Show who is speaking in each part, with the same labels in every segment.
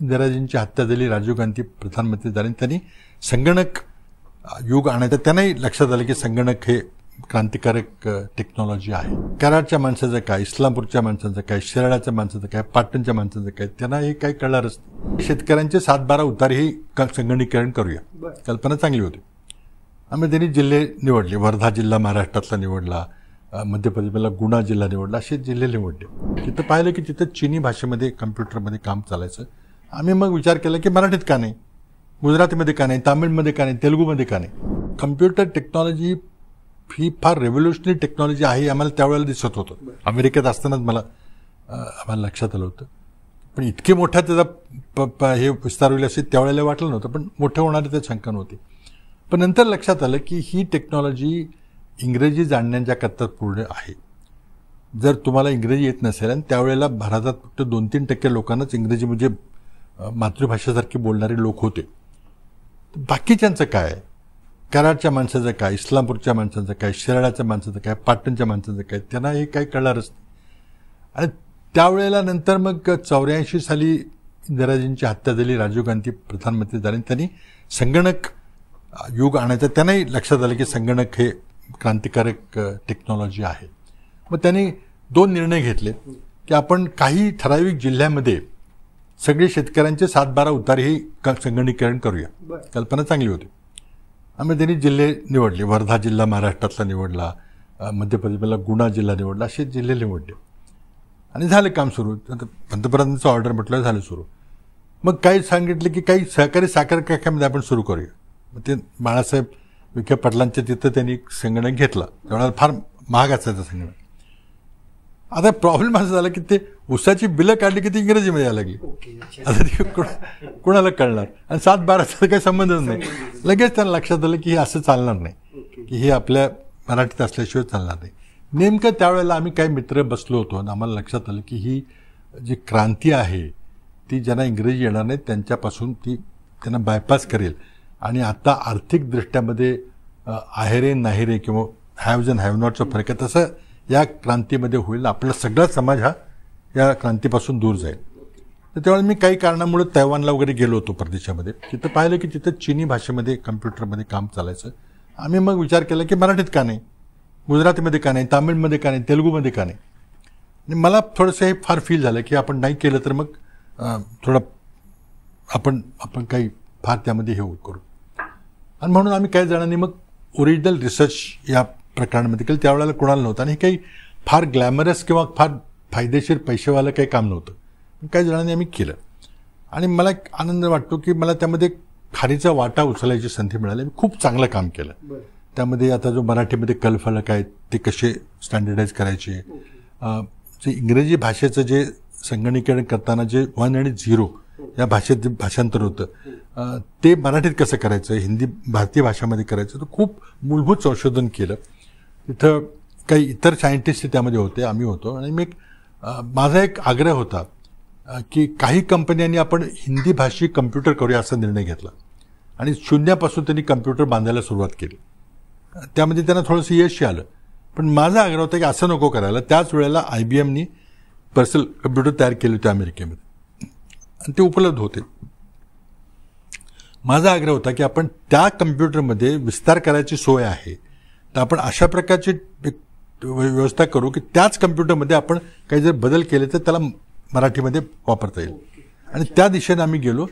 Speaker 1: इंदिराजींची हत्या झाली राजीव गांधी प्रधानमंत्री झाले आणि त्यांनी संगणक युग आणायचं त्यांनाही लक्षात आलं की संगणक हे क्रांतिकारक टेक्नॉलॉजी आहे. कराडच्या माणसाचं काय इस्लामपूरच्या माणसाचं काय शिराळ्याच्या माणसाचं काय पाटणच्या माणसाचं काय त्यांना हे काही कळणारच नाही. शेतकऱ्यांचे सात बारा उतार ही संगणकीकरण करूया. कल्पना चांगली होती. आम्ही त्यांनी जिल्हे निवडले वर्धा जिल्हा महाराष्ट्रातला निवडला मध्य प्रदेशला गुणा जिल्हा निवडला असे जिल्हे निवडले. तिथं पाहिलं की तिथं चीनी भाषेमध्ये कम्प्युटरमध्ये काम चालायचं. आम्ही मग विचार केला की मराठीत का नाही? गुजरातीमध्ये का नाही? तामिळमध्ये का नाही? तेलुगूमध्ये का नाही? कम्प्युटर टेक्नॉलॉजी ही फार रेव्होल्युशनरी टेक्नॉलॉजी आहे आम्हाला त्यावेळेला दिसत होतं. अमेरिकेत असतानाच मला आम्हाला लक्षात आलं होतं. पण इतके मोठा त्याचा प- प- हे विस्तार होईल असे त्यावेळेला वाटलं नव्हतं पण मोठं होणारी त्यात शंका नव्हती पण नंतर लक्षात आलं की ही टेक्नॉलॉजी इंग्रजी जाणण्याच्या करता पूर्ण आहे. जर तुम्हाला इंग्रजी येत नसेल आणि त्यावेळेला भारतात फक्त दोन तीन टक्के लोकांनाच इंग्रजी म्हणजे मातृभाषेसारखे बोलणारे लोक होते. बाकीच्यांचं काय? कराडच्या माणसाचं काय? इस्लामपूरच्या माणसाचं काय? शिराळ्याच्या माणसाचं काय? पाटणच्या माणसाचं काय? त्यांना हे काही कळणारच नाही. आणि त्यावेळेला नंतर मग चौऱ्याऐंशी साली इंदिराजींची हत्या झाली राजीव गांधी प्रधानमंत्री झाले आणि त्यांनी संगणक युग आणायचं. त्यांनाही लक्षात आलं की संगणक हे क्रांतिकारक टेक्नॉलॉजी आहे. मग त्यांनी दोन निर्णय घेतले की आपण काही ठराविक जिल्ह्यामध्ये सगळे शेतकऱ्यांचे सात बारा उतार ही क- संगणकीकरण करूया. कल्पना चांगली होती. आम्ही त्यांनी जिल्हे निवडले. वर्धा जिल्हा महाराष्ट्रातला निवडला. मध्य प्रदेशला गुणा जिल्हा निवडला. असे जिल्हे निवडले. आणि झालं काम सुरू. पंतप्रधानांचं ऑर्डर म्हटलं झालं सुरू. मग काही सांगितलं की काही सहकारी साखर कारखान्यामध्ये आपण सुरू करूया. मग ते बाळासाहेब विखे पाटलांच्या तिथं त्यांनी संगणक घेतला. त्यावेळेला फार महाग असायचा संगणक. आता प्रॉब्लेम असं झाला की ते उसाची बिलं काढली की ती इंग्रजीमध्ये यायला लागली. आता ते कोण- कोणाला कळणार? आणि सात बाराचा काही संबंधच नाही. लगेच त्यांना लक्षात आलं की हे असं चालणार नाही. की हे आपल्या मराठीत असल्याशिवाय चालणार नाही. नेमकं त्यावेळेला आम्ही काही मित्र बसलो होतो आणि आम्हाला लक्षात आलं की ही जी क्रांती आहे ती ज्यांना इंग्रजी येणार नाही त्यांच्यापासून ती त्यांना बायपास करेल. आणि आता आर्थिक दृष्ट्यामध्ये अ, आहेरे नाहिरे किंवा हॅव्ज अँड हॅव नॉटचा फरक आहे. तसं या क्रांतीमध्ये होईल आपला सगळा समाज हा या क्रांतीपासून दूर जाईल. तर त्यावेळेला मी काही कारणामुळे तैवानला वगैरे गेलो होतो परदेशामध्ये. तिथं पाहिलं की तिथं चिनी भाषेमध्ये कम्प्युटरमध्ये काम चालायचं. आम्ही मग विचार केला की मराठीत का नाही? गुजरातीमध्ये का नाही? तामिळमध्ये का नाही? तेलुगूमध्ये का नाही? आणि मला थोडंसं हे फार फील झालं की आपण नाही केलं तर मग थोडं आपण आपण काही फार त्यामध्ये हे करू. आणि म्हणून आम्ही काही जणांनी मग ओरिजिनल रिसर्च या प्रकरणामध्ये केलं त्यावेळेला कोणाला नव्हतं. आणि हे काही फार ग्लॅमरस किंवा फार फायदेशीर पैसेवालं काही काम नव्हतं. काही जणांनी आम्ही केलं. आणि मला एक आनंद वाटतो की मला त्यामध्ये खारीचा वाटा उचलायची संधी मिळाली. मी खूप चांगलं काम केलं. त्यामध्ये आता जो मराठीमध्ये कलफलक आहेत ते कसे स्टँडर्डाईज करायचे? जे इंग्रजी भाषेचं जे संगणकीकरण करताना जे वन आणि झिरो या भाषेत जे भाषांतर होतं ते मराठीत कसं करायचं? हिंदी भारतीय भाषामध्ये करायचं? तर खूप मूलभूत संशोधन केलं. तिथं काही इतर सायंटिस्ट त्यामध्ये होते आम्ही होतो. आणि मी एक, माझा एक आग्रह होता की काही कंपन्यांनी आपण हिंदी भाषी कम्प्युटर करूया असा निर्णय घेतला. आणि शून्यापासून त्यांनी कम्प्युटर बांधायला सुरुवात केली. त्यामध्ये त्यांना थोडंसं यश आलं. पण माझा आग्रह होता की असं नको करायला. त्याच वेळेला आय बी एमनी पर्सनल कम्प्युटर तयार केले होते अमेरिकेमध्ये. आणि ते उपलब्ध होते. माझा आग्रह होता की आपण त्या कम्प्युटरमध्ये विस्तार करायची सोय आहे. तर आपण अशा प्रकारची एक व्यवस्था करू की त्याच कम्प्युटरमध्ये आपण काही जर बदल केले तर त्याला मराठीमध्ये वापरता येईल. आणि त्या दिशेने आम्ही गेलो.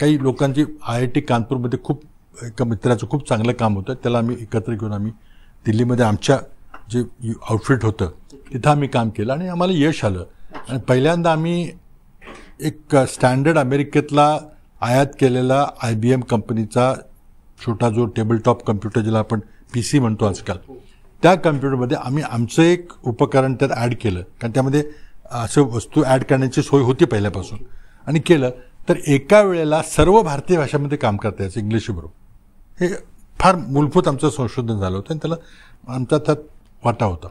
Speaker 1: काही लोकांची आय आय टी कानपूरमध्ये खूप एका मित्राचं खूप चांगलं काम होतं. त्याला आम्ही एकत्र घेऊन आम्ही दिल्लीमध्ये आमच्या जे आउटफिट होतं तिथं आम्ही काम केलं आणि आम्हाला यश आलं. आणि पहिल्यांदा आम्ही एक स्टँडर्ड अमेरिकेतला आयात केलेला आय बी एम कंपनीचा छोटा जो टेबल टॉप कम्प्युटर ज्याला आपण पी सी म्हणतो आजकाल. त्या कम्प्युटरमध्ये आम्ही आमचं एक उपकरण त्यात ॲड केलं. कारण त्यामध्ये असं वस्तू ॲड करण्याची सोय होती पहिल्यापासून. आणि केलं तर एका वेळेला सर्व भारतीय भाषेमध्ये काम करता यायचं इंग्लिशबरोबर हे फार मूलभूत आमचं संशोधन झालं होतं आणि त्याला आमचा त्यात वाटा होता.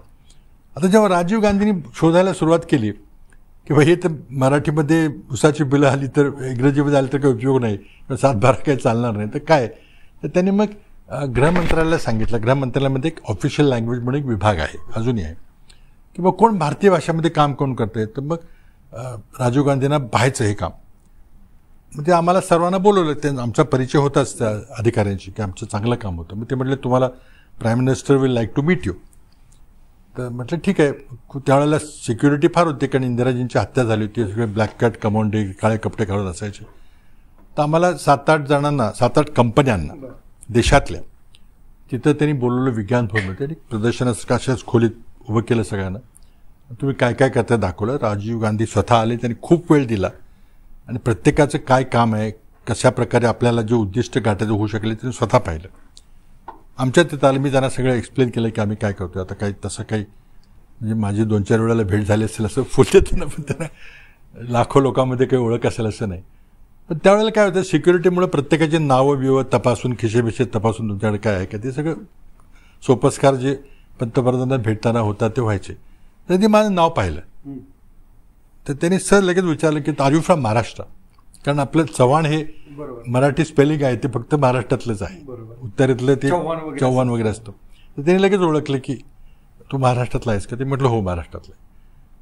Speaker 1: आता जेव्हा राजीव गांधींनी शोधायला सुरुवात केली की बाई हे तर मराठीमध्ये उसाची बिलं आली तर इंग्रजीमध्ये आली तर काही उपयोग नाही सात बारा काही चालणार नाही तर काय? तर त्यांनी मग गृहमंत्रालयाला सांगितलं. गृहमंत्रालयामध्ये एक ऑफिशियल लँग्वेज म्हणून एक विभाग आहे. अजूनही आहे. की मग कोण भारतीय भाषेमध्ये काम कोण करतंय? तर मग राजीव गांधींना पाहायचं हे काम. म्हणजे आम्हाला सर्वांना बोलवलं. ते आमचा परिचय होताच त्या अधिकाऱ्यांशी की आमचं चांगलं काम होतं. मग ते म्हटले तुम्हाला prime minister will like to meet you तर म्हटलं ठीक आहे. त्यावेळेला सिक्युरिटी फार होती कारण इंदिराजींची हत्या झाली होती. सगळे ब्लॅक कॅट कमांडे काळे कपडे घालून असायचे. तर आम्हाला सात आठ जणांना सात आठ कंपन्यांना देशातल्या. तिथं त्यांनी बोलवलं विज्ञान भवन आणि प्रदर्शनाचं अशाच खोलीत उभं केलं सगळ्यांना. तुम्ही काय काय करता दाखवलं. राजीव गांधी स्वतः आले त्यांनी खूप वेळ दिला. आणि प्रत्येकाचं काय काम आहे कशा प्रकारे आपल्याला जे उद्दिष्ट गाठायचं होऊ शकले ते स्वतः पाहिलं. आमच्या तिथं आलं मी त्यांना सगळं एक्सप्लेन केलं की आम्ही काय करतो आता काही तसं काही म्हणजे माझी दोन चार वेळेला भेट झाली असेल असं फुलते त्यांना पण त्यांना लाखो लोकांमध्ये काही ओळख असेल असं नाही. पण त्यावेळेला काय होतं सिक्युरिटीमुळे प्रत्येकाची नावं बिवं तपासून खिशेबिशे तपासून तुमच्याकडे काय आहे का? ते सगळं सोपस्कार जे पंतप्रधानांना भेटताना होता ते व्हायचे. तर ते माझं नाव पाहिलं. तर त्यांनी सर लगेच विचारलं की आर यू फ्रॉम महाराष्ट्र कारण आपलं चव्हाण हे मराठी स्पेलिंग आहे ते फक्त महाराष्ट्रातलंच आहे. उत्तरेतलं ते चव्हाण वगैरे असतं. तर त्यांनी लगेच ओळखलं की तू महाराष्ट्रातला आहेस का? ते म्हटलं हो महाराष्ट्रातलं आहे.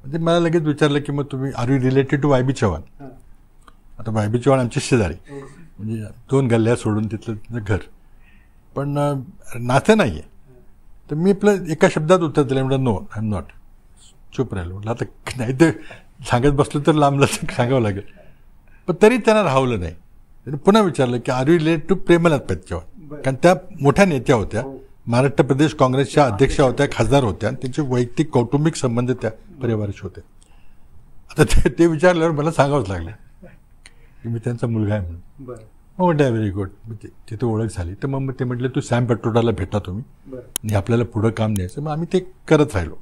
Speaker 1: म्हणजे मला लगेच विचारलं की मग तुम्ही are you related to Y B Chavan आता चव्हाण आमचे शेजारी. म्हणजे दोन गल्ल्या सोडून तिथलं घर. पण नातं नाही आहे तर मी आपलं एका शब्दात उत्तर दिलं म्हटलं नो आय एम नॉट चुप राहिलो. म्हटलं आता नाही तर सांगत बसलो तर लांबला सांगावं लागेल. पण तरी त्यांना राहवलं नाही. त्यांनी पुन्हा विचारलं की are you related to Premnath Chavan कारण त्या मोठ्या नेत्या होत्या. महाराष्ट्र प्रदेश काँग्रेसच्या अध्यक्षा होत्या खासदार होत्या आणि त्यांचे वैयक्तिक कौटुंबिक संबंध त्या परिवाराशी होते. आता ते ते विचारल्यावर मला सांगावंच लागलं. की मी त्यांचा मुलगा आहे म्हणून. मग म्हटलं व्हेरी गुड तिथे ओळख झाली. तर मग ते म्हटले तू सॅम पटोटाला भेटा तुम्ही. आणि आपल्याला पुढं काम द्यायचं. मग आम्ही ते करत राहिलो.